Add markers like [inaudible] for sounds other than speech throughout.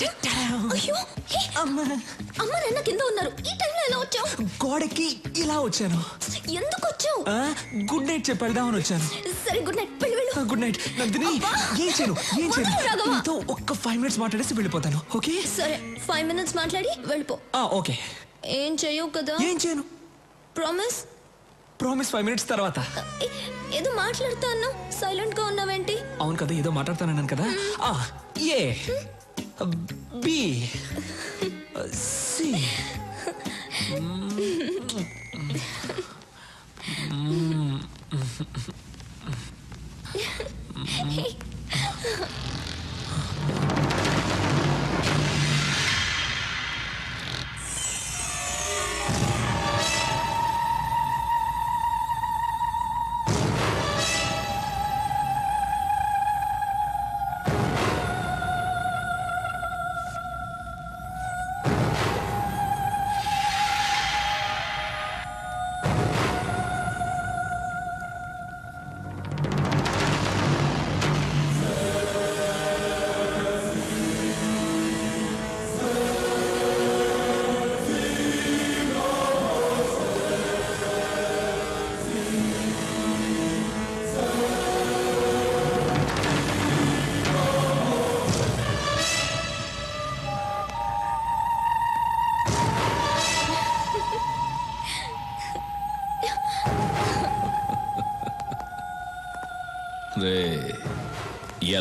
అయ్యో అమ్మ. అమ్మ నాన్న కింద ఉన్నారు. ఈ టైంలో ఎలా వచ్చావు? గోడకి ఇలా వచ్చాను. ఎందుకు వచ్చావు? గుడ్ నైట్ చెప్పి వెళ్దామని వచ్చాను. సరే గుడ్ నైట్ వెళ్ళి వెళ్ళు. ఆ, గుడ్ నైట్ నందిని! ఏం చేయను ఏం చేయను. నీతో ఒక్క ఫైవ్ మినిట్స్ మాట్లాడేసి వెళ్ళిపోతాను ఓకే? సరే ఫైవ్ మినిట్స్ మాట్లాడి వెళ్ళిపో. ఆ, ఓకే. ఏం చెయ్యవు కదా? ఏం చేయను? ప్రామిస్ ప్రామిస్ ఫైవ్ మినిట్స్ తర్వాత. ఏదో మాట్లాడుతా అన్నావు? సైలెంట్గా ఉన్నావేంటి? అవును కదా ఏదో మాట్లాడుతానన్నాను కదా. ఆ, ఏ? B. C. Hey. [laughs]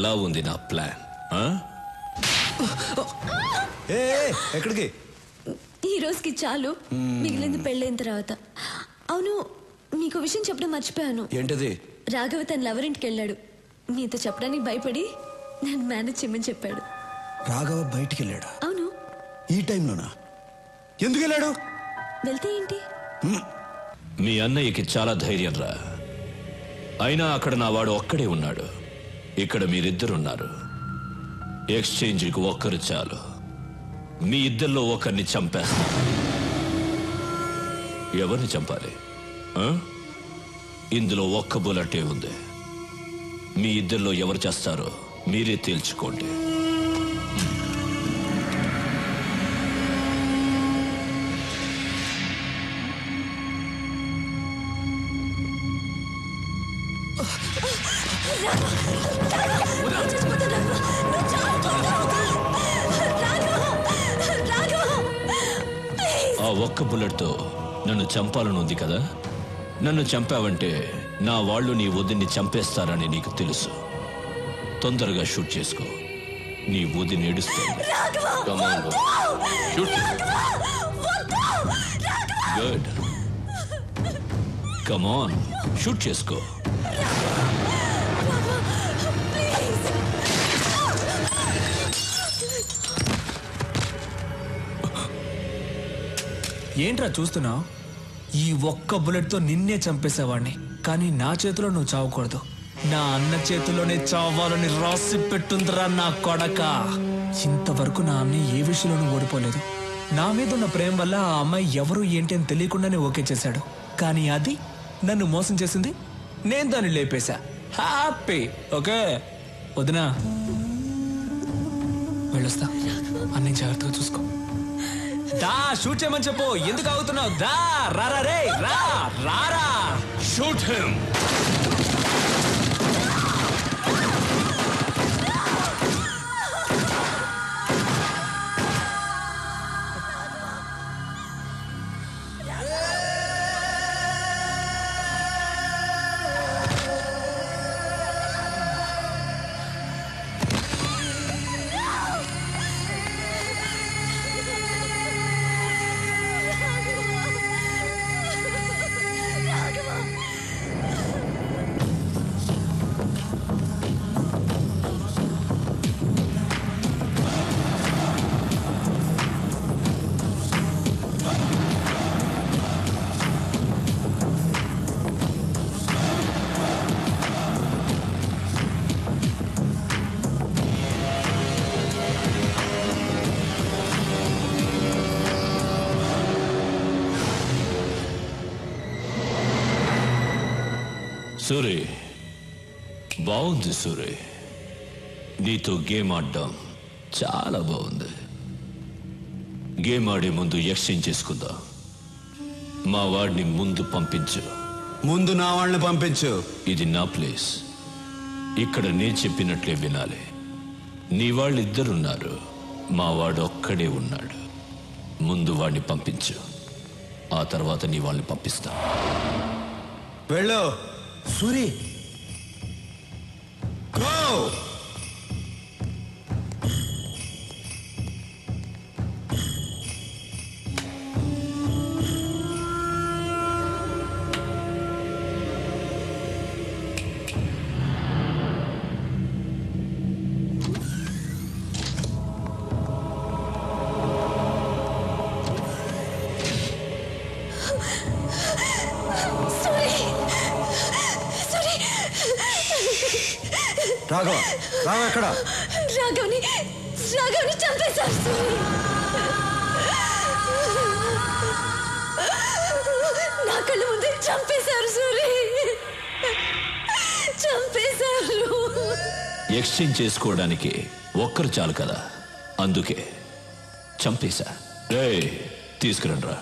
ఎలా ఉంది నా ప్లాన్? ఆ? ఏ ఏ, ఎక్కడికి? ఈ రోజుకి చాలు. మిగిలింది పెళ్ళైన తర్వాత. అవును నీకు విషయం చెప్పడం మర్చిపోయాను. ఏంటది? రాఘవ తన లవరింటికి వెళ్ళాడు. నీతో చెప్పడానికి భయపడి నన్ను మేనేజ్ చేయమని చెప్పాడు. రాఘవ బయటికి వెళ్ళాడా? అవును. ఈ టైంలోనా? ఎందుకు వెళ్ళాడు? వెళ్తే ఏంటి? మీ అన్నయ్యకి చాలా ధైర్యం రా. అయినా అక్కడ నా వాడు ఒక్కడే ఉన్నాడు. ఇక్కడ మీరిద్దరున్నారు. ఎక్స్చేంజ్కి ఒక్కరు చాలు. మీ ఇద్దరిలో ఒకరిని చంపేస్తా. ఎవరిని చంపాలి? ఇందులో ఒక్క బుల్లెటే ఉంది. మీ ఇద్దరిలో ఎవరు చేస్తారో మీరే తేల్చుకోండి. ఒక్క బుల్లెట్తో నన్ను చంపాలని ఉంది కదా? నన్ను చంపావంటే నా వాళ్ళు నీ వదిన్ని చంపేస్తారని నీకు తెలుసు. తొందరగా షూట్ చేసుకో. నీ వదిని ఏడుస్తుంది. Come on, షూట్ చేసుకో. ఏంట్రా చూస్తున్నావు ఈ ఒక్క బుల్లెట్తో నిన్నే చంపేసేవాడిని. కానీ నా చేతిలో నువ్వు చావకూడదు. నా అన్న చేతిలోనే చావాలని రాసి పెట్టుందిరా నా కొడక. ఇంతవరకు నా అన్న ఏ విషయంలోనూ ఓడిపోలేదు. నా మీద ఉన్న ప్రేమ వల్ల ఆ అమ్మాయి ఎవరు ఏంటి అని తెలియకుండానే ఓకే చేశాడు. కానీ అది నన్ను మోసం చేసింది నేను దాన్ని లేపేశా. Happy okay? వదినా. వెళ్ళొస్తా. అన్ని జాగ్రత్తగా చూసుకో. దా షూట్ చేయమని చెప్పు. ఎందుకు అవుతున్నావు దా రారా రే రా రారా. షూట్ హిమ్ సూరి బాగుంది సూరి. నీతో గేమ్ ఆడ్డాం చాలా బాగుంది. గేమ్ ఆడే ముందు ఎక్స్చేంజ్ చేసుకుందాం. మా వాడిని ముందు పంపించు. ముందు నా వాళ్ళని పంపించు. ఇది నా ప్లేస్. ఇక్కడ నేను చెప్పినట్లే వినాలి. నీ వాళ్ళిద్దరున్నారు. మా వాడు ఒక్కడే ఉన్నాడు. ముందు వాడిని పంపించు. ఆ తర్వాత నీ వాళ్ళని పంపిస్తా. వెళ్ళు. సూరి గో రాఘవ రాఘవ ఎక్కడ? రాఘవ్ని రాఘవ్ని చంపేశారు సూరి నా కళ్ళ ముందే చంపేశారు సూరి చంపేశారు. ఎక్స్చేంజ్ చేసుకోవడానికి ఒక్కరు చాలు కదా. అందుకే చంపేశా. రే తీసుకురండి రా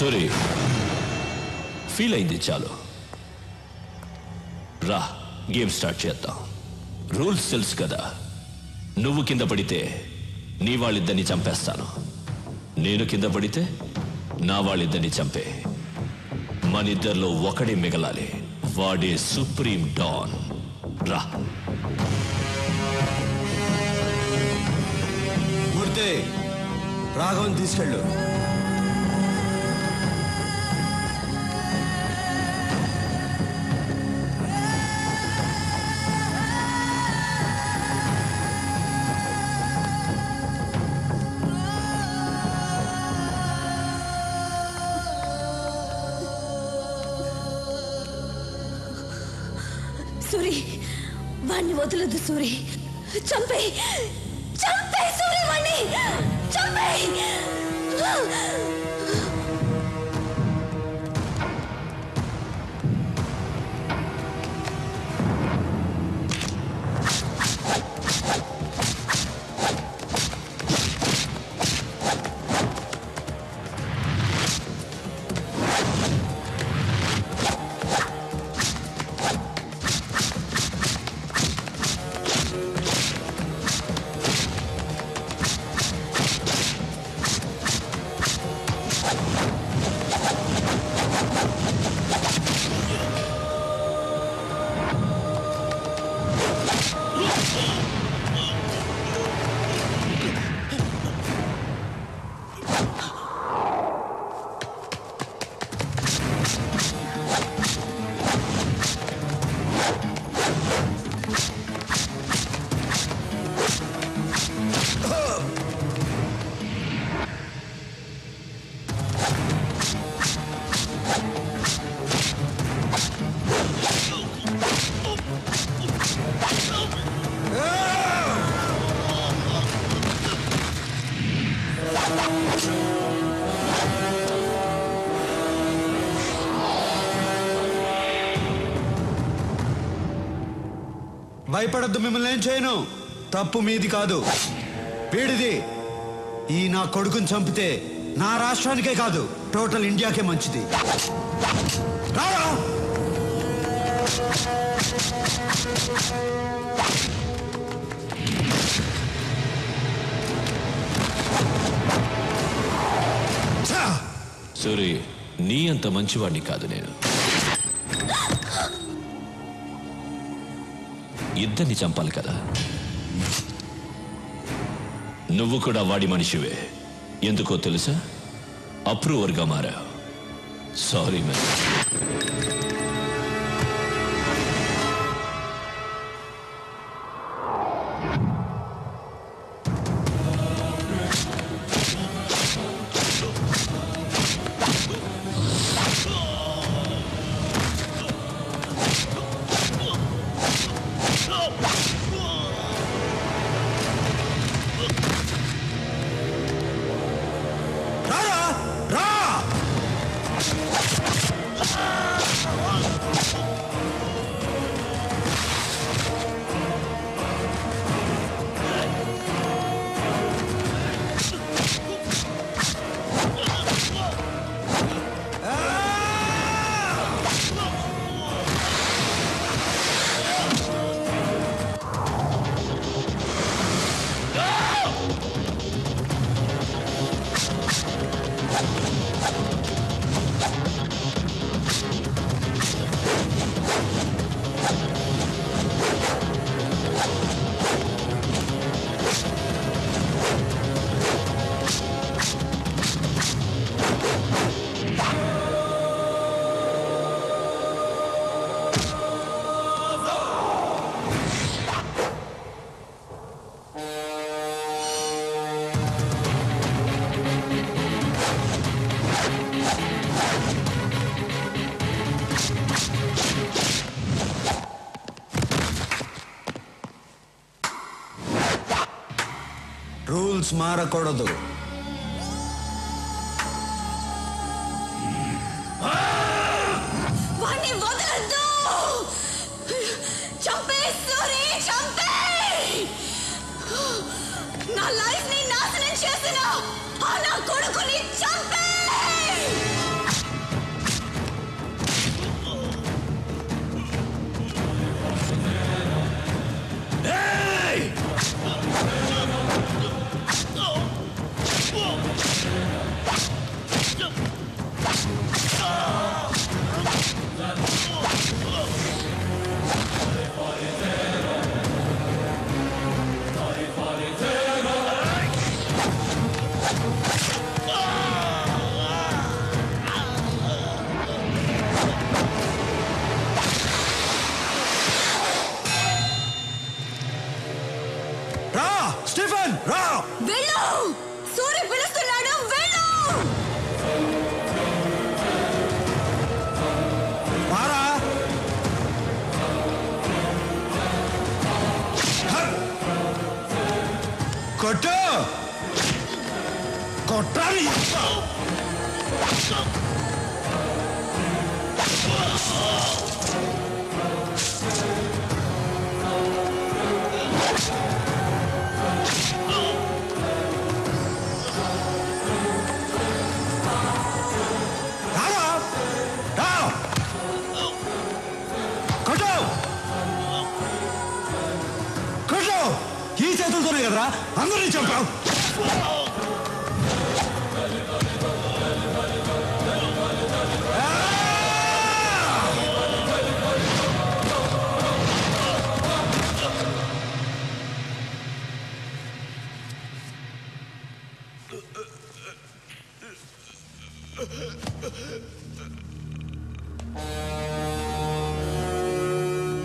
సూరి ఫీల్ అయింది చాలు. రా గేమ్ స్టార్ట్ చేద్దాం. రూల్స్ తెలుసు కదా. నువ్వు కింద పడితే నీ వాళ్ళిద్దరిని చంపేస్తాను. నేను కింద పడితే నా వాళ్ళిద్దరిని చంపే. మనిద్దరిలో ఒకడే మిగలాలి. వాడే సుప్రీం డాన్. రా. మూర్తి రాఘవన్ తీసుకెళ్ళు. సూరి వాణ్ణి వదలదు సూరి చంపే చంపే సూరి వాణ్ణి చంపే భయపడద్దు మిమ్మల్ని ఏం చేయను. తప్పు మీది కాదు. వీడిది ఈ నా కొడుకుని చంపితే నా రాష్ట్రానికే కాదు టోటల్ ఇండియాకే మంచిది. రారా? సూరి నీ అంత మంచివాడిని కాదు నేను. ఇద్దరిని చంపాలి కదా. నువ్వు కూడా వాడి మనిషివే. ఎందుకో తెలుసా? అప్రూవర్గా మారావు. Sorry ma'am rules Bodo! Kodan! Kodan! ఈ కదరా? అందరినీ చంపావు.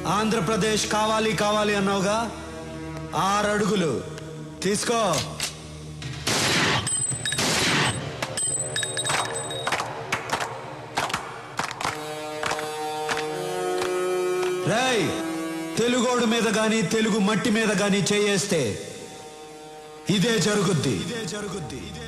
ఆంధ్రప్రదేశ్ కావాలి కావాలి అన్నావుగా? ఆరు అడుగులు తీసుకో. రై తెలుగోడు మీద గాని తెలుగు మట్టి మీద గాని చేయేస్తే ఇదే జరుగుద్ది. ఇదే జరుగుద్ది ఇదే